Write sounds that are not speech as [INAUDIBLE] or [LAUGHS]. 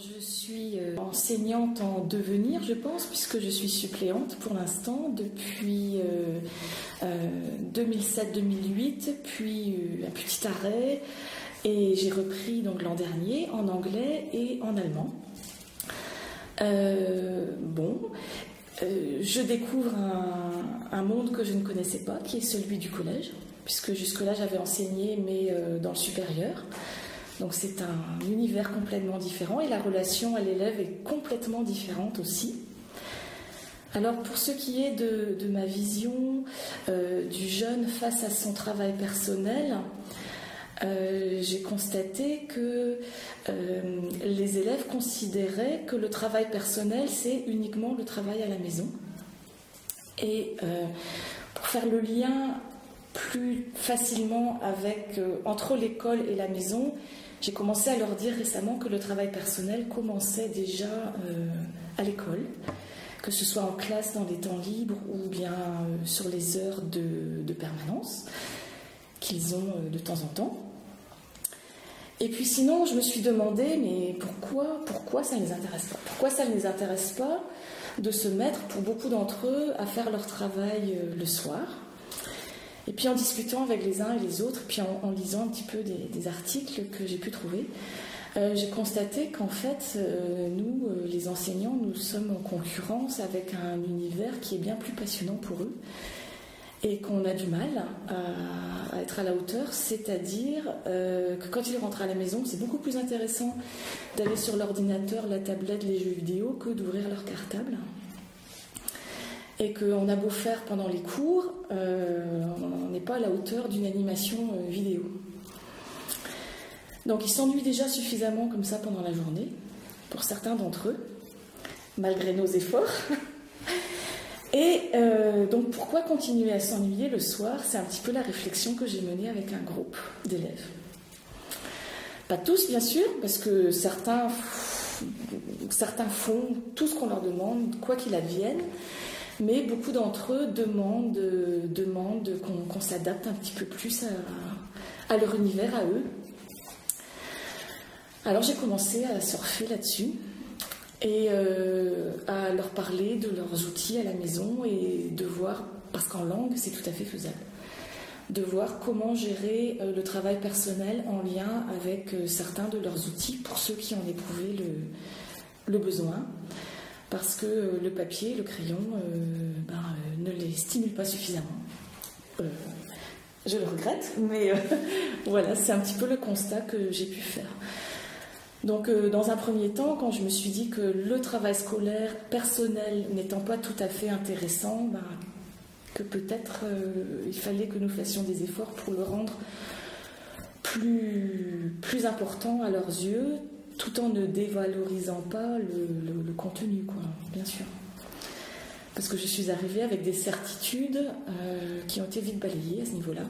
Je suis euh, enseignante en devenir, je pense, puisque je suis suppléante pour l'instant depuis 2007-2008, euh, puis euh, un petit arrêt, et j'ai repris donc l'an dernier en anglais et en allemand. bon, je découvre un, monde que je ne connaissais pas, qui est celui du collège, puisque jusque-là j'avais enseigné, mais dans le supérieur. Donc c'est un univers complètement différent et la relation à l'élève est complètement différente aussi. Alors pour ce qui est de, ma vision euh, du jeune face à son travail personnel, euh, j'ai constaté que euh, les élèves considéraient que le travail personnel, c'est uniquement le travail à la maison. Et pour faire le lien plus facilement avec, entre l'école et la maison, j'ai commencé à leur dire récemment que le travail personnel commençait déjà euh, à l'école, que ce soit en classe dans les temps libres ou bien euh, sur les heures de, permanence qu'ils ont euh, de temps en temps. Et puis sinon, je me suis demandé, mais pourquoi, pourquoi ça ne les intéresse pas? Pourquoi ça ne les intéresse pas de se mettre, pour beaucoup d'entre eux, à faire leur travail le soir? Et puis en discutant avec les uns et les autres, puis en, lisant un petit peu des, articles que j'ai pu trouver, euh, j'ai constaté qu'en fait, euh, nous, euh, les enseignants, nous sommes en concurrence avec un univers qui est bien plus passionnant pour eux et qu'on a du mal à, être à la hauteur, c'est-à-dire que quand ils rentrent à la maison, c'est beaucoup plus intéressant d'aller sur l'ordinateur, la tablette, les jeux vidéo que d'ouvrir leur cartable et qu'on a beau faire pendant les cours, euh, on n'est pas à la hauteur d'une animation euh, vidéo. Donc ils s'ennuient déjà suffisamment comme ça pendant la journée, pour certains d'entre eux, malgré nos efforts. [LAUGHS] Et euh, donc pourquoi continuer à s'ennuyer le soir? C'est un petit peu la réflexion que j'ai menée avec un groupe d'élèves. Pas tous bien sûr, parce que certains, certains font tout ce qu'on leur demande, quoi qu'il advienne mais beaucoup d'entre eux demandent, demandent qu'on s'adapte un petit peu plus à, leur univers, à eux. Alors j'ai commencé à surfer là-dessus et euh, à leur parler de leurs outils à la maison et de voir, parce qu'en langue c'est tout à fait faisable, de voir comment gérer euh, le travail personnel en lien avec euh, certains de leurs outils pour ceux qui en éprouvaient le besoin parce que euh, le papier, le crayon, euh, ben, euh, ne les stimule pas suffisamment. je le regrette, mais [LAUGHS] voilà, c'est un petit peu le constat que j'ai pu faire. Donc, dans un premier temps, quand je me suis dit que le travail scolaire personnel n'étant pas tout à fait intéressant, ben, que peut-être il fallait que nous fassions des efforts pour le rendre plus, plus important à leurs yeux, tout en ne dévalorisant pas le, contenu, quoi, bien sûr. Parce que je suis arrivée avec des certitudes euh, qui ont été vite balayées à ce niveau-là.